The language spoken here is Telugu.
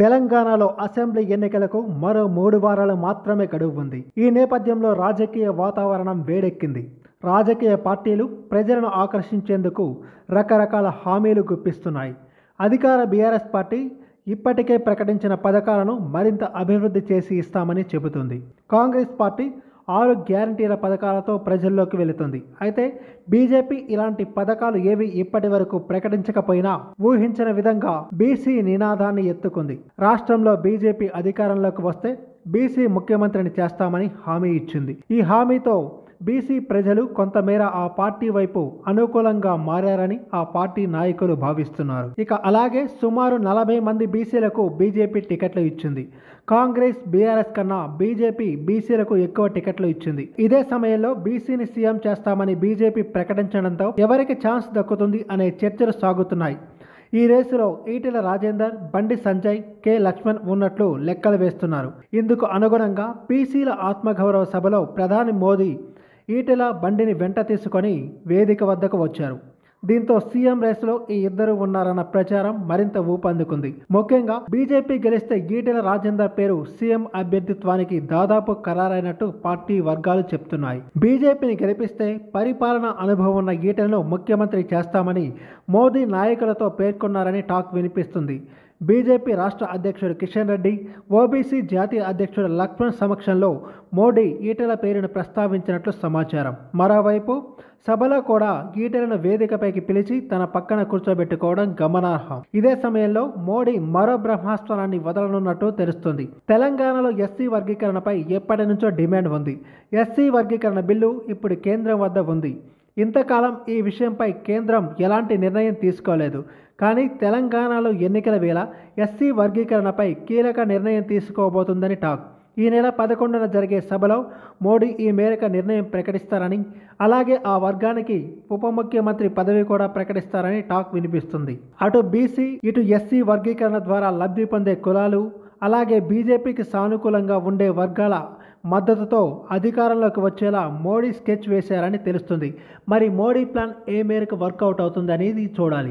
తెలంగాణలో అసెంబ్లీ ఎన్నికలకు మరో మూడు వారాలు మాత్రమే గడువు ఉంది. ఈ నేపథ్యంలో రాజకీయ వాతావరణం వేడెక్కింది. రాజకీయ పార్టీలు ప్రజలను ఆకర్షించేందుకు రకరకాల హామీలు గుప్పిస్తున్నాయి. అధికార బీఆర్ఎస్ పార్టీ ఇప్పటికే ప్రకటించిన పథకాలను మరింత అభివృద్ధి చేసి ఇస్తామని చెబుతుంది. కాంగ్రెస్ పార్టీ ఆరు గ్యారంటీల పథకాలతో ప్రజల్లోకి వెళుతుంది. అయితే బీజేపీ ఇలాంటి పథకాలు ఏవి ఇప్పటి వరకు ప్రకటించకపోయినా ఊహించిన విధంగా బీసీ నినాదాన్ని ఎత్తుకుంది. రాష్ట్రంలో బీజేపీ అధికారంలోకి వస్తే బీసీ ముఖ్యమంత్రిని చేస్తామని హామీ ఇచ్చింది. ఈ హామీతో బీసీ ప్రజలు కొంతమేర ఆ పార్టీ వైపు అనుకూలంగా మారారని ఆ పార్టీ నాయకులు భావిస్తున్నారు. ఇక అలాగే సుమారు నలభై మంది బీసీలకు బీజేపీ టికెట్లు ఇచ్చింది. కాంగ్రెస్ బీఆర్ఎస్ కన్నా బీజేపీ బీసీలకు ఎక్కువ టికెట్లు ఇచ్చింది. ఇదే సమయంలో బీసీని సీఎం చేస్తామని బీజేపీ ప్రకటించడంతో ఎవరికి ఛాన్స్ దక్కుతుంది అనే చర్చలు సాగుతున్నాయి. ఈ రేసులో ఈటెల రాజేందర్ బండి సంజయ్ కె లక్ష్మణ్ ఉన్నట్లు లెక్కలు వేస్తున్నారు. ఇందుకు అనుగుణంగా పీసీల ఆత్మగౌరవ సభలో ప్రధాని మోదీ ఈటెల బండిని వెంట తీసుకొని వేదిక వద్దకు వచ్చారు. దీంతో సీఎం రేసులో ఈ ఇద్దరు ఉన్నారన్న ప్రచారం మరింత ఊపందుకుంది. ముఖ్యంగా బీజేపీ గెలిస్తే ఈటెల రాజేందర్ పేరు సీఎం అభ్యర్థిత్వానికి దాదాపు ఖరారైనట్టు పార్టీ వర్గాలు చెప్తున్నాయి. బీజేపీని గెలిపిస్తే పరిపాలన అనుభవం ఉన్న ఈటెలను ముఖ్యమంత్రి చేస్తామని మోదీ నాయకులతో పేర్కొన్నారని టాక్ వినిపిస్తుంది. బీజేపీ రాష్ట్ర అధ్యక్షుడు కిషన్ రెడ్డి ఓబీసీ జాతీయ అధ్యక్షుడు లక్ష్మణ్ సమక్షంలో మోడీ ఈటెల పేరును ప్రస్తావించినట్లు సమాచారం. మరోవైపు సభలో కూడా ఈటెలను వేదికపైకి పిలిచి తన పక్కన కూర్చోబెట్టుకోవడం గమనార్హం. ఇదే సమయంలో మోడీ మరో బ్రహ్మాస్త్రాన్ని వదలనున్నట్టు తెలుస్తుంది. తెలంగాణలో ఎస్సీ వర్గీకరణపై ఎప్పటి నుంచో డిమాండ్ ఉంది. ఎస్సీ వర్గీకరణ బిల్లు ఇప్పుడు కేంద్రం వద్ద ఉంది. ఇంతకాలం ఈ విషయంపై కేంద్రం ఎలాంటి నిర్ణయం తీసుకోలేదు. కానీ తెలంగాణలో ఎన్నికల వేళ ఎస్సీ వర్గీకరణపై కీలక నిర్ణయం తీసుకోబోతుందని టాక్. ఈ నెల పదకొండున జరిగే సభలో మోడీ ఈ మేరకు నిర్ణయం ప్రకటిస్తారని అలాగే ఆ వర్గానికి ఉప ముఖ్యమంత్రి పదవి కూడా ప్రకటిస్తారని టాక్ వినిపిస్తుంది. అటు బీసీ ఇటు ఎస్సీ వర్గీకరణ ద్వారా లబ్ధి పొందే కులాలు అలాగే బీజేపీకి సానుకూలంగా ఉండే వర్గాల మద్దతుతో అధికారంలోకి వచ్చేలా మోడీ స్కెచ్ వేశారని తెలుస్తుంది. మరి మోడీ ప్లాన్ ఏ మేరకు వర్కౌట్ అవుతుంది అనేది చూడాలి.